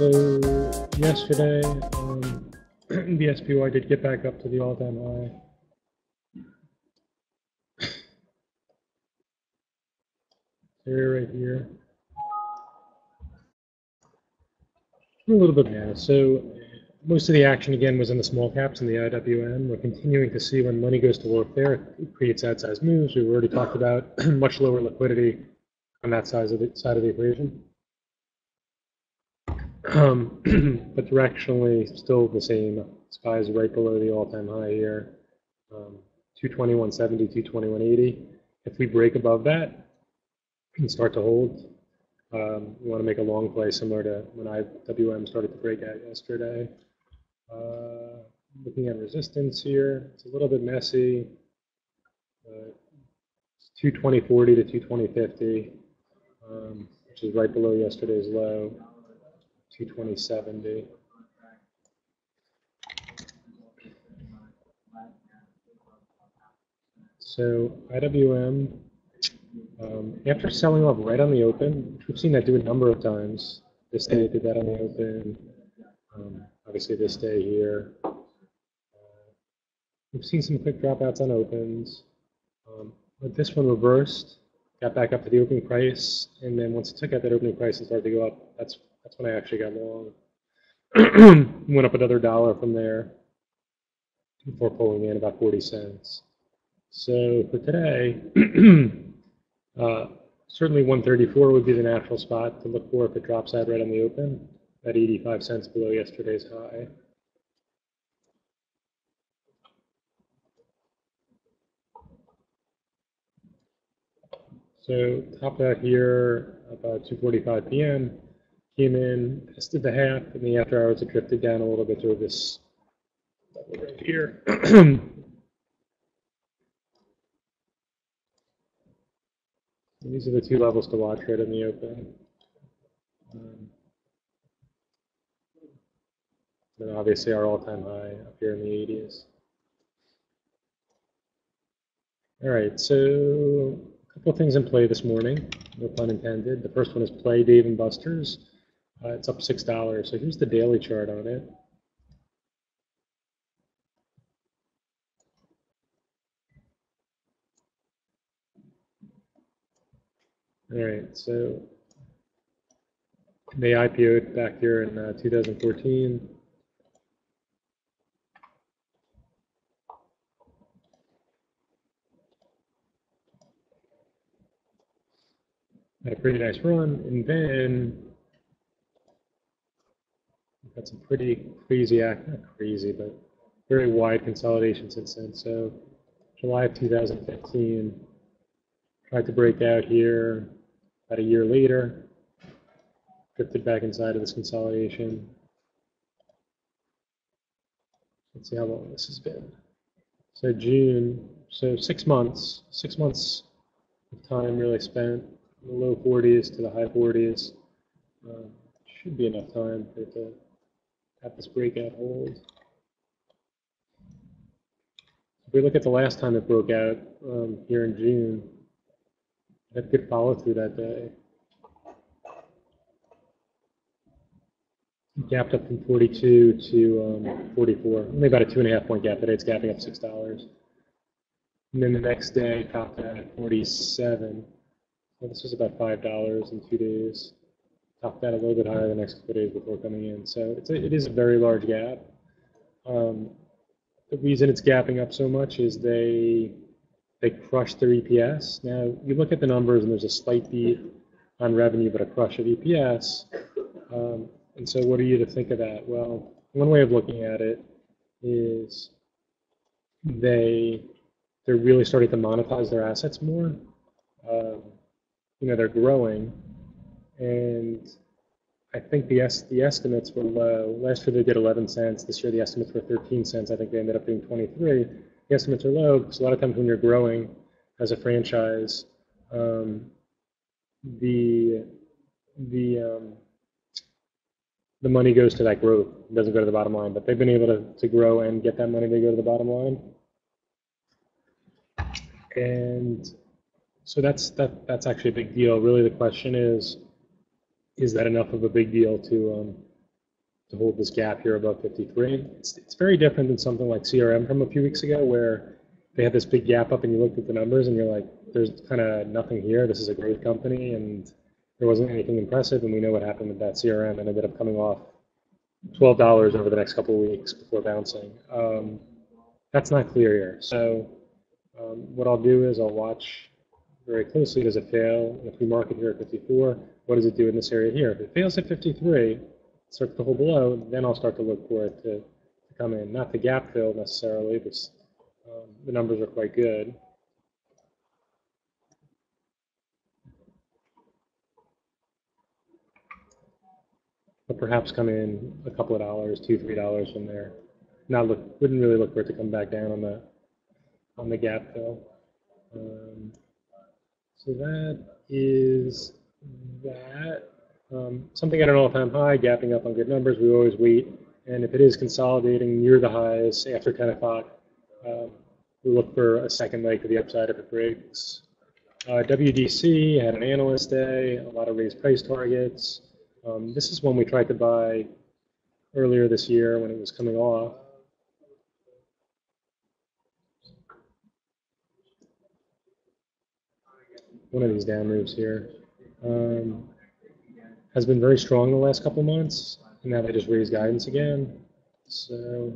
So yesterday, um, the SPY did get back up to the all-time high. Area right here. A little bit. So most of the action again was in the small caps and the IWM. We're continuing to see when money goes to work there, it creates outsized moves. We've already talked about much lower liquidity on that side of the side of the equation. Um, but directionally, still the same. SPY is right below the all-time high here. Um, 221.70, 221.80. If we break above that and start to hold, um, we want to make a long play similar to when IWM started to break out yesterday. Uh, looking at resistance here, it's a little bit messy. Uh, 220.40 to 220.50, um, which is right below yesterday's low. 220.70. So IWM, um, after selling off right on the open, which we've seen that do a number of times, this day did that on the open, um, obviously this day here. Uh, we've seen some quick dropouts on opens, um, but this one reversed, got back up to the opening price, and then once it took out that opening price and started to go up, that's that's when I actually got long. Went up another dollar from there before pulling in about 40 cents. So for today, uh, certainly 134 would be the natural spot to look for if it drops out right on the open, at 85 cents below yesterday's high. So top out here about 2:45 p.m. Came in, tested the half, and the after hours it drifted down a little bit to this right here. these are the two levels to watch right in the open. Um, and obviously our all-time high up here in the 80s. All right, so a couple of things in play this morning, no pun intended. The first one is play Dave and Buster's. Uh, it's up $6. So here's the daily chart on it. All right, so they IPO'd back here in uh, 2014. Had a pretty nice run, and then had some pretty crazy, crazy, but very wide consolidation since then. So July of 2015, tried to break out here about a year later, drifted back inside of this consolidation. Let's see how long this has been. So June, so six months, six months of time really spent the low 40s to the high 40s. Uh, should be enough time for it to have this breakout hold. If we look at the last time it broke out um, here in June, had good follow through that day. Gapped up from 42 to um, 44, only about a two and a half point gap today. It's gapping up six dollars. And then the next day, topped out at 47. So this was about five dollars in two days top that a little bit higher the next couple days before coming in. So it's a, it is a very large gap. Um, the reason it's gapping up so much is they they crushed their EPS. Now you look at the numbers and there's a slight beat on revenue, but a crush of EPS. Um, and so what are you to think of that? Well, one way of looking at it is they they're really starting to monetize their assets more. Um, you know, they're growing, and I think the es the estimates were low. Last year they did 11 cents. This year the estimates were 13 cents. I think they ended up being 23. The estimates are low because a lot of times when you're growing as a franchise, um, the the um, the money goes to that growth. It doesn't go to the bottom line. But they've been able to, to grow and get that money to go to the bottom line. And so that's that that's actually a big deal. Really, the question is is that enough of a big deal to um, to hold this gap here above 53. It's, it's very different than something like CRM from a few weeks ago where they had this big gap up and you looked at the numbers and you're like, there's kind of nothing here. This is a growth company and there wasn't anything impressive. And we know what happened with that CRM and ended up coming off $12 over the next couple of weeks before bouncing. Um, that's not clear here. So um, what I'll do is I'll watch very closely. Does it fail? And if we mark it here at 54, what does it do in this area here? If it fails at 53, starts the hold below, then I'll start to look for it to, to come in. Not the gap fill necessarily, but um, the numbers are quite good. But perhaps come in a couple of dollars, two, three dollars from there. Not look, wouldn't really look for it to come back down on the on the gap fill. Um, so that is that. Um, something know if I'm high, gapping up on good numbers, we always wait. And if it is consolidating near the highs after 10 o'clock, um, we look for a second leg to the upside if it breaks. Uh, WDC had an analyst day, a lot of raised price targets. Um, this is one we tried to buy earlier this year when it was coming off. One of these down moves here. Um, has been very strong the last couple months, and now they just raised guidance again. So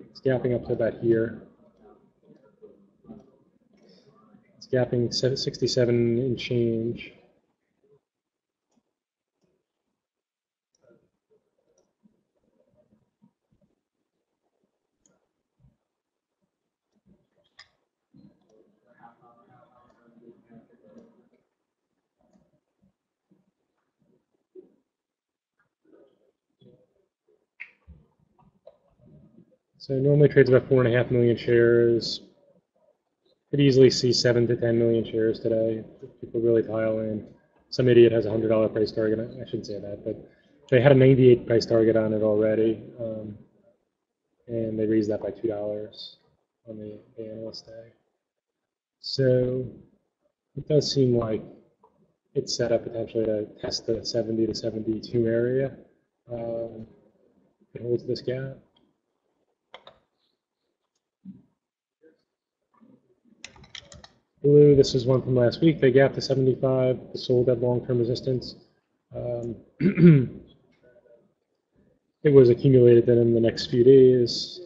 it's gapping up to about here. It's gapping 67 and change. So normally trades about four and a half million shares. Could easily see seven to 10 million shares today. People really pile in. Some idiot has a hundred dollar price target. I shouldn't say that, but they had a 98 price target on it already, um, and they raised that by two dollars on the, the analyst day. So it does seem like it's set up potentially to test the 70 to 72 area. Um, it holds this gap. Blue, this is one from last week. They gapped to 75. They sold at long-term resistance. Um, it was accumulated then in the next few days.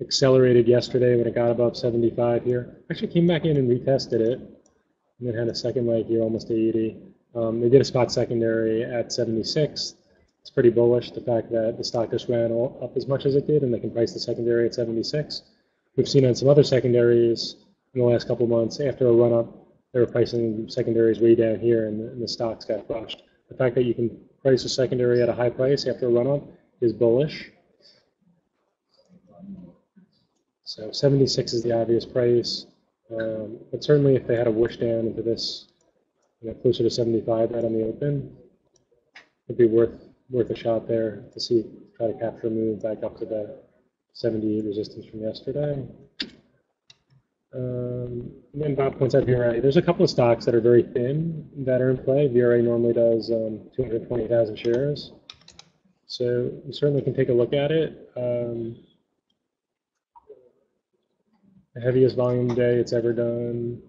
Accelerated yesterday when it got above 75 here. Actually came back in and retested it. And then had a second leg here, almost 80. Um, they did a spot secondary at 76. It's pretty bullish, the fact that the stock just ran up as much as it did, and they can price the secondary at 76. We've seen on some other secondaries in the last couple months after a run up, they were pricing secondaries way down here and the, and the stocks got crushed. The fact that you can price a secondary at a high price after a run up is bullish. So 76 is the obvious price. Um, but certainly if they had a whoosh down into this, you know, closer to 75 right on the open, it'd be worth worth a shot there to see, try to capture a move back up to the 78 resistance from yesterday. Um, then Bob points out VRA. There's a couple of stocks that are very thin that are in play. VRA normally does um, 220,000 shares. So you certainly can take a look at it. Um, the heaviest volume day it's ever done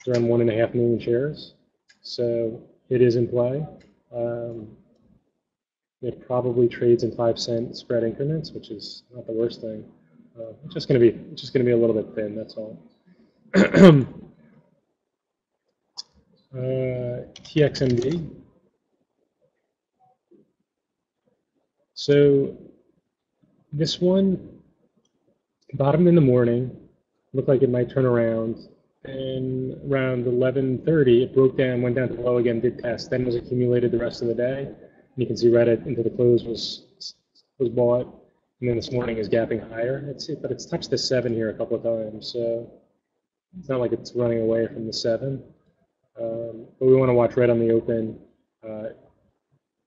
is around one and a half million shares. So it is in play. Um, it probably trades in five cent spread increments, which is not the worst thing. Uh, it's just going to be just going to be a little bit thin. That's all. Uh, TXMD. So this one, bottom in the morning, looked like it might turn around. And around 11:30, it broke down, went down to low again, did test, then was accumulated the rest of the day. And you can see Reddit into the close was was bought, and then this morning is gapping higher. It's but it's touched the seven here a couple of times, so it's not like it's running away from the seven. Um, but we want to watch red on the open. Uh,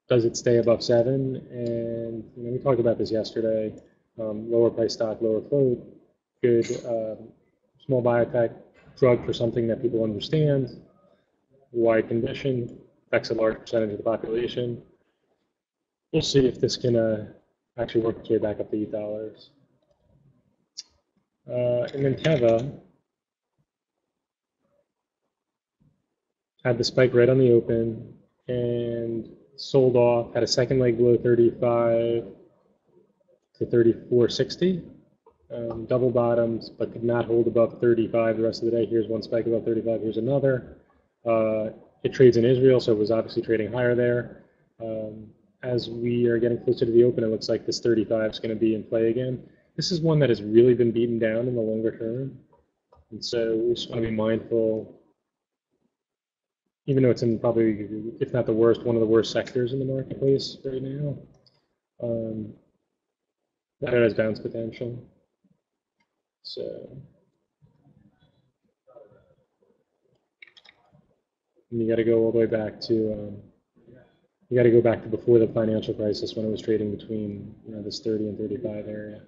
does it stay above seven? And you know, we talked about this yesterday. Um, lower price stock, lower float. Good um, small biotech drug for something that people understand, wide condition, affects a large percentage of the population. We'll see if this can uh, actually work its way back up to $8. Uh, and then Teva had the spike right on the open and sold off, had a second leg below 35 to 34.60. Um, double bottoms, but could not hold above 35 the rest of the day. Here's one spike above 35, here's another. Uh, it trades in Israel, so it was obviously trading higher there. Um, as we are getting closer to the open, it looks like this 35 is going to be in play again. This is one that has really been beaten down in the longer term. And so we just want to be mindful, even though it's in probably, if not the worst, one of the worst sectors in the marketplace right now, um, that has bounce potential. So you got to go all the way back to um, you got to go back to before the financial crisis when it was trading between you know this 30 and 35 area.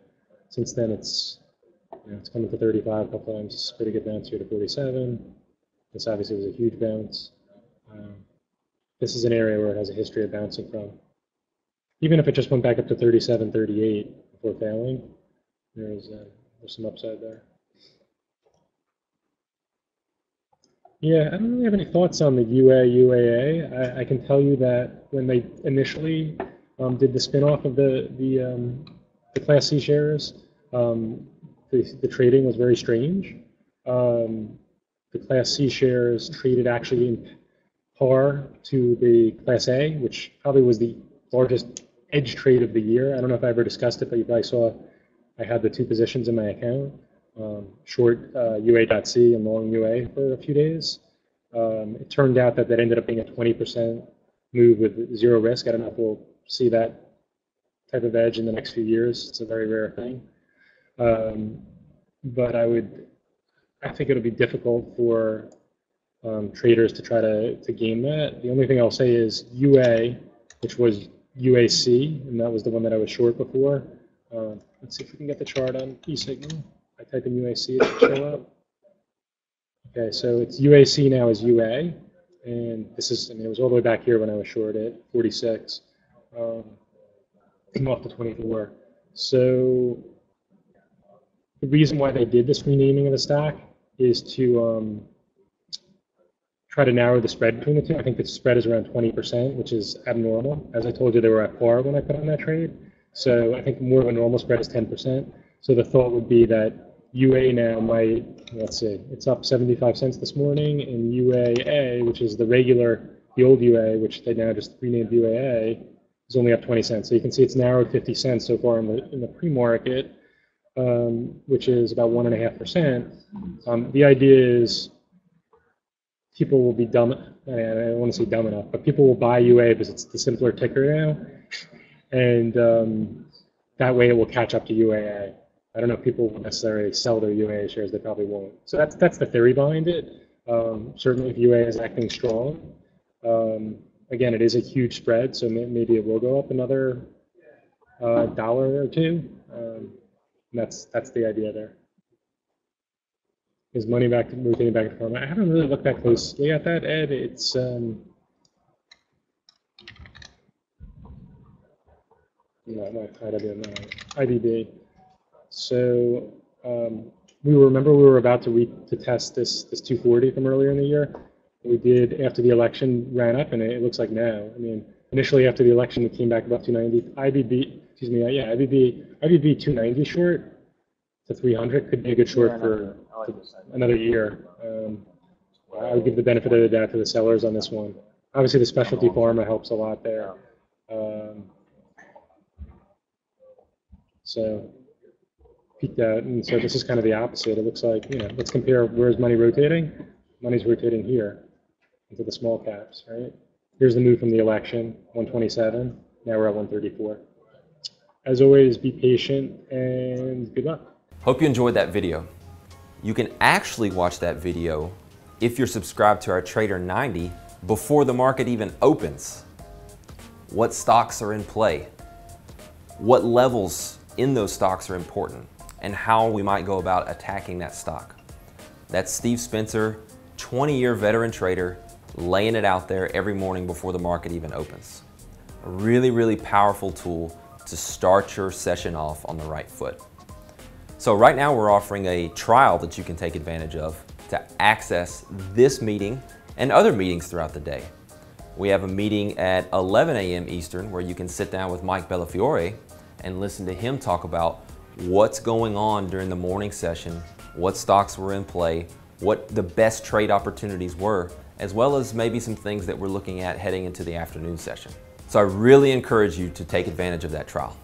Since then, it's you know, it's coming to 35 a couple times. Pretty good bounce here to 47. This obviously was a huge bounce. Um, this is an area where it has a history of bouncing from. Even if it just went back up to 37, 38 before failing, there's uh, there's some upside there. Yeah, I don't really have any thoughts on the UA UAA. I, I can tell you that when they initially um, did the spinoff of the the, um, the Class C shares, um, the, the trading was very strange. Um, the Class C shares traded actually in par to the Class A, which probably was the largest edge trade of the year. I don't know if I ever discussed it, but you probably saw I had the two positions in my account um, short uh, UA.C and long UA for a few days. Um, it turned out that that ended up being a 20% move with zero risk. I don't know if we'll see that type of edge in the next few years. It's a very rare thing. Um, but I would, I think it'll be difficult for um, traders to try to, to game that. The only thing I'll say is UA, which was UAC, and that was the one that I was short before. Uh, let's see if we can get the chart on eSignal. I type in UAC, it should show up. Okay, so it's UAC now is UA, and this is, I mean, it was all the way back here when I was short at 46. Um, off to 24. So the reason why they did this renaming of the stack is to um, try to narrow the spread between the two. I think the spread is around 20%, which is abnormal. As I told you, they were at par when I put on that trade. So I think more of a normal spread is 10%. So the thought would be that UA now might, let's see, it's up 75 cents this morning, and UAA, which is the regular, the old UA, which they now just renamed UAA, is only up 20 cents. So you can see it's narrowed 50 cents so far in the, in the pre-market, um, which is about 1.5%. Um, the idea is people will be dumb, I don't want to say dumb enough, but people will buy UA because it's the simpler ticker now. And um, that way it will catch up to UAA. I don't know if people will necessarily sell their UA shares. They probably won't. So that's that's the theory behind it. Um, certainly, if UA is acting strong, um, again, it is a huge spread, so maybe it will go up another uh, dollar or two. Um, that's that's the idea there. Is money back to moving back to pharma? I haven't really looked that closely at that, Ed. It's um, no, not IWM, IBB. So um, we remember we were about to re- to test this this 240 from earlier in the year. We did after the election ran up, and it, it looks like now. I mean, initially after the election, it came back above 290. IBB, excuse me, yeah, IBB, IBB 290 short to 300 could be a good short for, another year. Um, I would give the benefit of the doubt to the sellers on this one. Obviously, the specialty pharma helps a lot there. Um, so peaked out, and so this is kind of the opposite. It looks like, you know, let's compare where's money rotating? Money's rotating here into the small caps, right? Here's the move from the election, 127. Now we're at 134. As always, be patient and good luck. Hope you enjoyed that video. You can actually watch that video if you're subscribed to our Trader 90 before the market even opens. What stocks are in play? What levels in those stocks are important? and how we might go about attacking that stock. That's Steve Spencer, 20 year veteran trader, laying it out there every morning before the market even opens. A really, really powerful tool to start your session off on the right foot. So right now we're offering a trial that you can take advantage of to access this meeting and other meetings throughout the day. We have a meeting at 11 a.m. Eastern where you can sit down with Mike Bellafiore and listen to him talk about what's going on during the morning session, what stocks were in play, what the best trade opportunities were, as well as maybe some things that we're looking at heading into the afternoon session. So I really encourage you to take advantage of that trial.